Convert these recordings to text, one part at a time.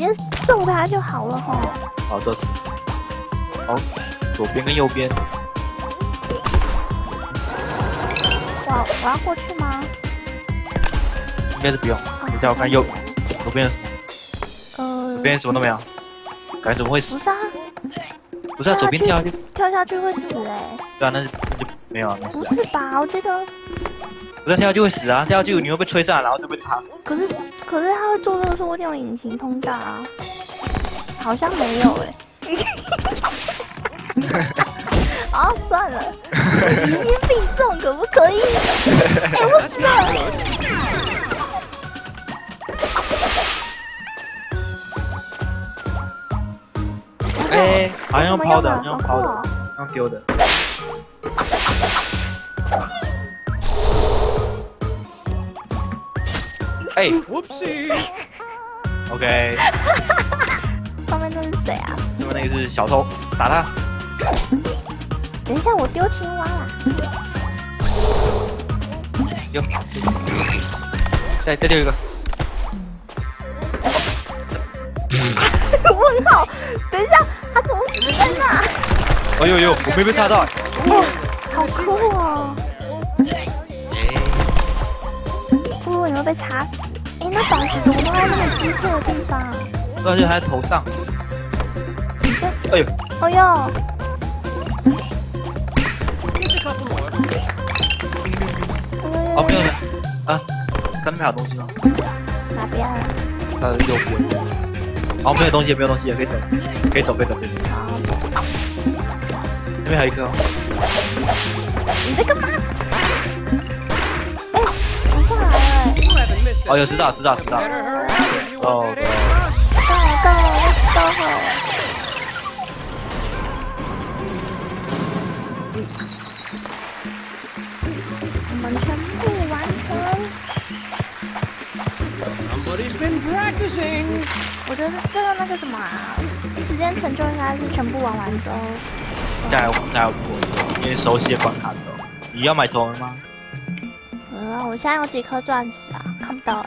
接揍他就好了哈。好，这是。好，左边跟右边。我，我要过去吗？应该是不用。等一下我看右左边呃左，边什么都没有。感觉怎么会死不？是啊，不是啊，左边跳下去。跳下去会死哎、对啊，那就那就没有啊，没事不啊。是吧？我记得，不是跳下去会死啊，跳下去你会被吹上来，然后就被插。可是可是他会做这个说那种隐形通道啊，好像没有哎、啊，算了，疑心病重可不可以？哎、我知道了。哎，好像用抛的，用抛的，哦！用丢的。哎，Whoopsie！，OK，上面那是谁啊？上面那个是小偷，打他。等一下，我丢青蛙了！丢，再再丢一个。问号，等一下，他怎么死在那？哎呦呦，我没被插到。哇，好酷哦！不如你会被插死。宝石怎么都在那么机车的地方？而且还在头上。哎呦，哎呦有呦，了。啊，上面还有东西吗？哪边啊？它的右边。哦，没有东西，没有东西，可以走，可以走，可以走，可以走。好，那边还有一颗哦。你在干嘛？哦有知道知道知道。哦到了到了到了我们全部完成。我觉得这个那个什么啊时间成就应该是全部玩完之后。加油加油因为熟悉的关卡你要买装吗？嗯，我现在有几颗钻石啊？看不到。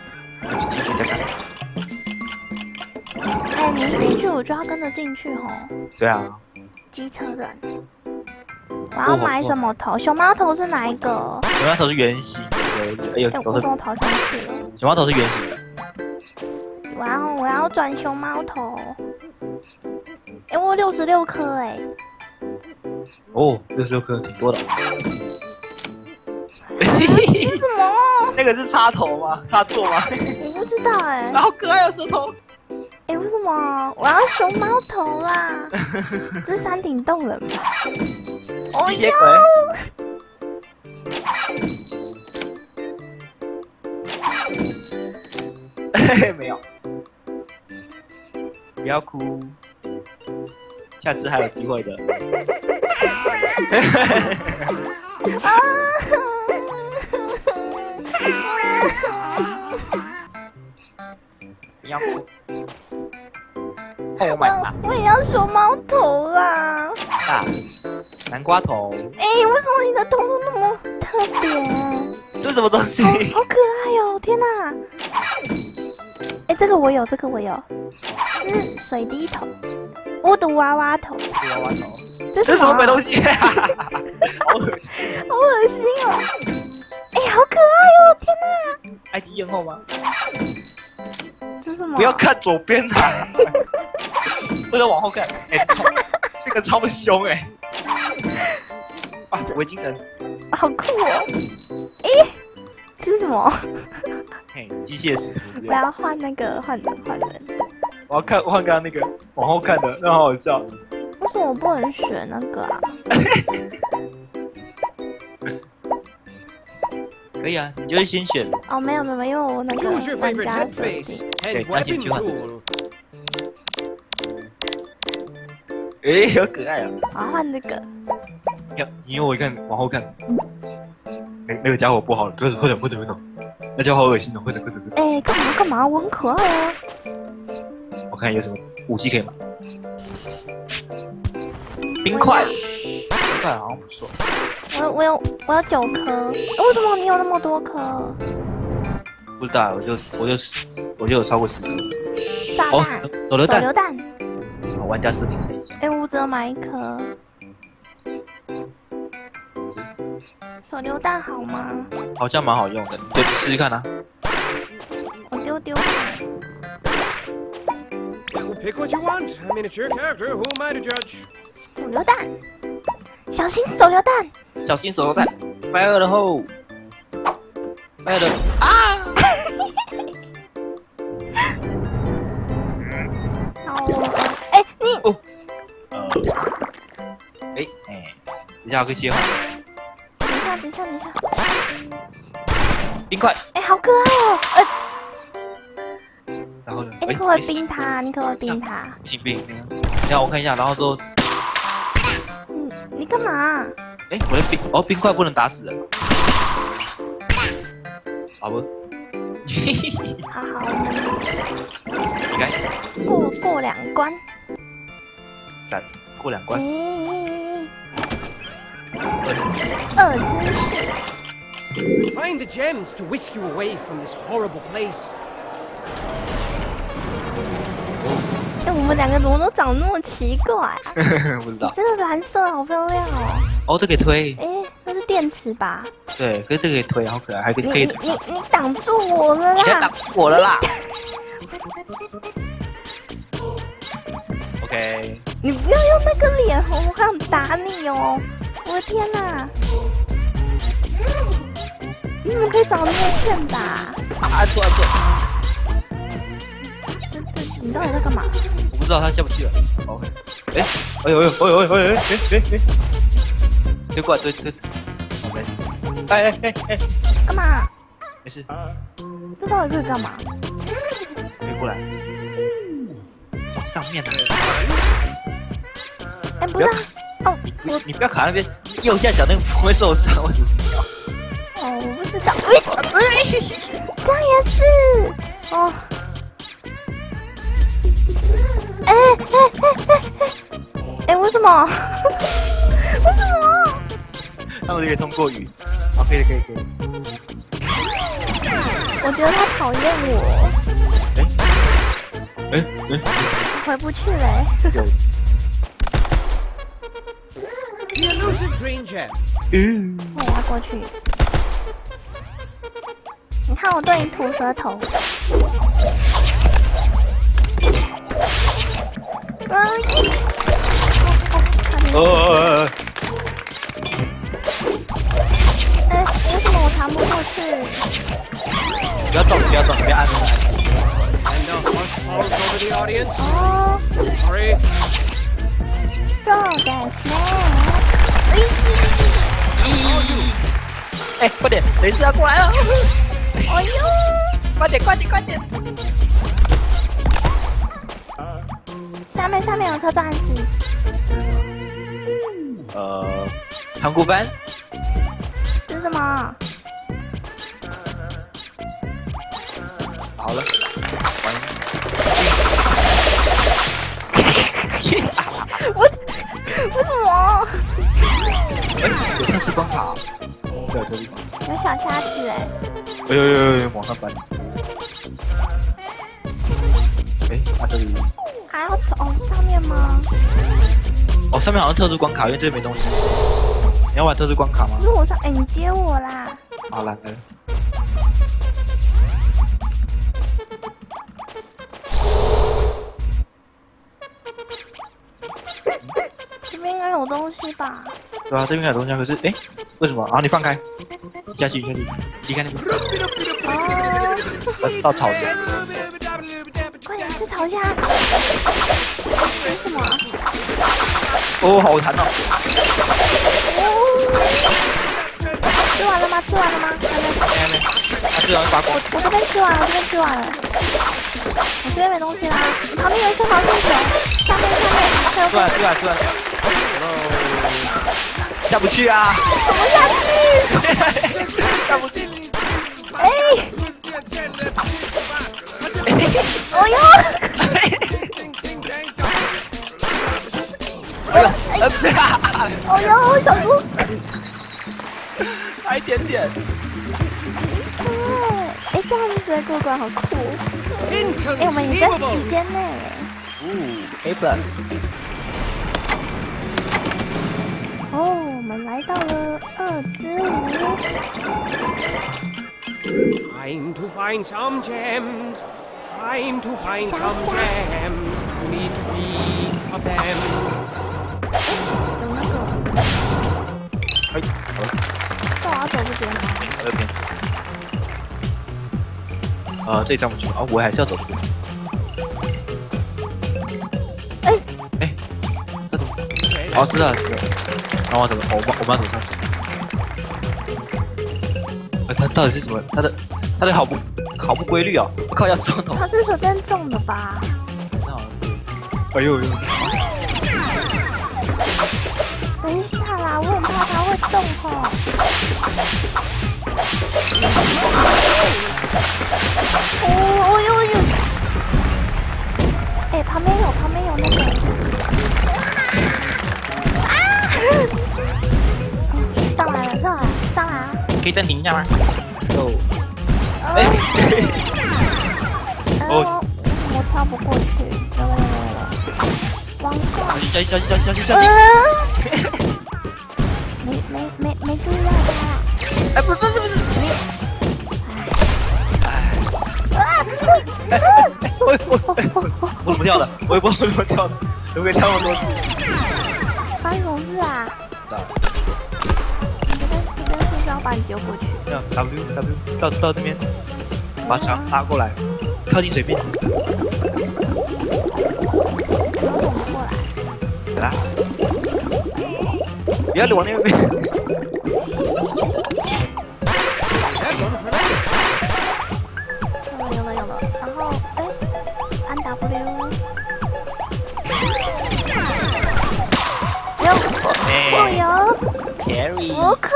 哎、你一进去我就要跟着进去吼。对啊，机车人。我要买什么头？熊猫头是哪一个？熊猫头是圆形的，哎呦，我怎么跑上去了？熊猫头是圆形的。哇哦我要转熊猫头。哎、我有六十六颗哎。哦，六十六颗，挺多的。是什么？那个是插头吗？插座吗？我不知道哎、好可爱哦，舌头。哎、为什么？我要熊猫头啦！这是山顶洞人吧？哦哟！鬼。没有。不要哭，下次还有机会的。啊！要哭。Oh my god！我也要熊猫头啦！啊南瓜头，哎、为什么你的头都那么特别？这是什么东西？好好可爱哦！天哪！哎、这个我有，这个我有，这是水滴头，巫毒娃娃头，娃娃头，这这是什么鬼东西？西？好恶心！好恶心哦！哎、好可爱哦！天哪！埃及艳后吗？这是什么？不要看左边啊！不能往后看。哎、超这个超凶哎、啊，维京人，好酷哦！哎、这是什么？嘿，机械师。我要换那个换人换人。我要看换刚刚那个往后看的，那好好笑。为什么我不能选那个啊？可以啊，你就是先选。哦，没有没有，没有因为我那个玩家 head 设定。Weapon you want- pool. 哎、好可爱啊！我要换这个。要因为我一看往后看，那那个家伙不好了，快走快走快走快走，那家伙好恶心哦，快走快走快走！哎、干嘛干嘛？我很可爱啊！我看有什么武器可以买。冰块，冰块好像不错。我有我有我有九颗，为什么你有那么多颗？不不知道，我就我就我就有超过十个。炸哦弹，，手榴弹，手榴弹。好玩家设定看一下。哎，我只能买一颗。手榴弹好吗？好像蛮好用的，你对，试试看啊。我丢丢。Pick what you want. I mean, it's your character. Who am I to judge? 手榴弹，小心手榴弹！小心手榴弹，fire 了后，fire 了啊！哎哎，等一下我可以切换等一下，等一下，等一下。冰块，哎，好可爱哦！呃，然后呢？哎，你可不可以冰它？你可不可以冰它？不行冰，等一下我看一下，然后说，你你干嘛？哎，我的冰哦，冰块不能打死人，好不？好好，我你看，们过过两关。斩过两哎关，，二十四，二真是。Find the gems to whisk you away from this horrible place. 哎，我们两个怎么都长那么奇怪啊？不知道。这个蓝色好漂亮哦！哦，这可以推，哎，那是电池吧？对，可是这个可以推，好可爱，还可以可以你你，你你挡住我了啦你挡住！我了啦。OK，你不要用那个脸红，我想打你哦！我的天哪！你怎么可以长得那么欠打？啊，错了错了，这这，你到底在干嘛？我不知道他下不去了。OK，哎，哎呦哎呦哎呦哎呦哎哎哎哎，推过来推推，好没事。哎哎哎哎，干嘛？没事，这到底可以干嘛？别过来。往上面的！哎，不是啊！哦，我你不要卡那边，右下角那个不会受伤，为什么？哦，我不知道。哎，这样也是哦。哎哎哎哎哎！哎，为什么？为什么？那我就可以通过雨。好，可以可以可以。我觉得他讨厌我，哎哎哎，回不去嘞。有，The elusive green gem. 嗯，我也要过去。你看我对你吐舌头。嗯，一哦哦，差点哦，哎，为什么我弹不过去？不要动，不要动，不要按那个按。哦 Sorry. soda's man。哎，快点，雷斯要过来了！哎呦，快点，快点，快点！下面下面有颗钻石，呃，仓库班，这是什么？好了，完。我为什么？哎，有特殊关卡，对，有特殊关卡。有小瞎子哎，哎呦呦呦呦，往上搬。哎，它这里，还要走哦上面吗？哦，上面好像特殊关卡，因为这边没东西。你要玩特殊关卡吗可？是我上，哎，你接我啦！好了，来东西吧？对啊，这边有东西啊，可是哎，为什么？啊，你放开，你下去，你下去，离开那边，哦，呃到草下。快点吃草虾！吃什么啊？哦，好弹哦！吃完了吗？吃完了吗？还没。还没，它这样发光我。我这边吃完了，我这边吃完了。我这边没东西啦。旁边有一颗毛线球，下面下面还有出来，出来，出来！下不去啊！怎么下去？下不去！哎！哎呦！哎呦，呃，哎呦，小猪，差一点点。哎，这样子直接过关好酷！哎，我们也在时!间内。呜，A plus，二之五。Time to find some gems. Time to find some gems. Need three of them. 有那个，哎，好了，那我走这边吗？这边。呃，这一站我去了，哦，我还是要走这边。哎哎，这怎么哦，知道了，知道了。然后我怎么？我们我们要怎么上去？呃，他到底是怎么？他的他的好不好不规律啊！我靠，要撞头，它是手电中的吧？那好像是。哎呦呦！等一下啦，我很怕它会动哦。哦哎呦呦！可以暂停一下吗哎，哎我我跳不过去，有了有了往上。小心小心小心小心小心！嗯，没没没没注意到他。哎，不是不是不是！啊！我我我怎么跳的？我也不知怎么跳的，怎么可以跳那么多次？发生什么事啊？把你丢过去？这样 W W 到到这边，把墙拉过来，靠近水边，然后我们过来。来，不要往那边。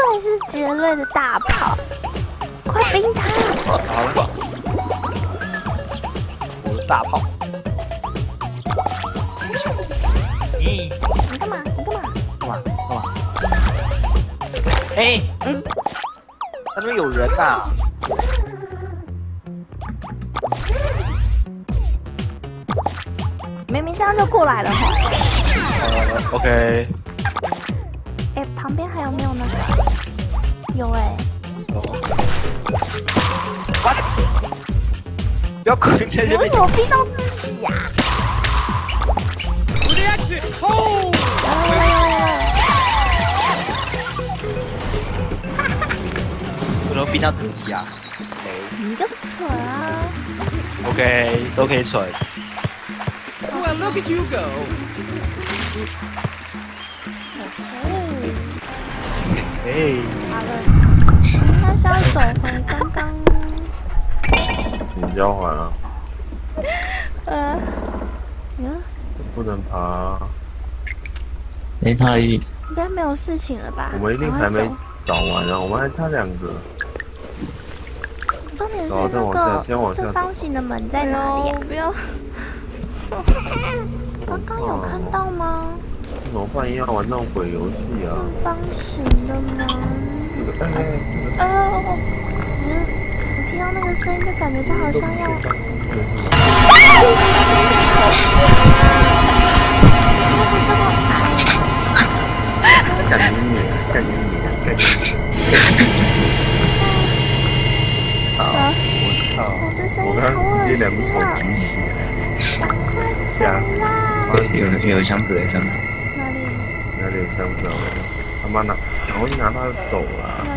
愧是杰瑞的大炮，快冰他！好了，我是大炮。咦，你干嘛？你干嘛？干嘛干嘛？哎，嗯，那边有人呐、明明这样就过来了哈。呃，OK，哎，旁边还有没有那个？有哎，不要捆在你这边为什。么逼到自己呀能逼到自己呀、你就蠢啊！OK，都可以蠢。Well, look at you go. 哎，哎，好了，应该是要走回刚刚。你交还啊，呃，嗯，不能爬，没差一应该没有事情了吧？我们一定还没找完啊，我们还差两个。重点是那个正方形的门在哪里啊？不要，刚刚有看到吗？怎么办？要玩那种鬼游戏啊正？方形的门。个哎哎，这个呃，我嗯，我听到那个声音就感觉它好像要。这个是这个是这个，哎，干你你，干你你，干你你！操！我操！我这声音好恶刚刚直接两心啊！手举起来，赶快走啦！有有箱子有箱子，哪里？有点像不着。他妈拿，赶快去拿他手！了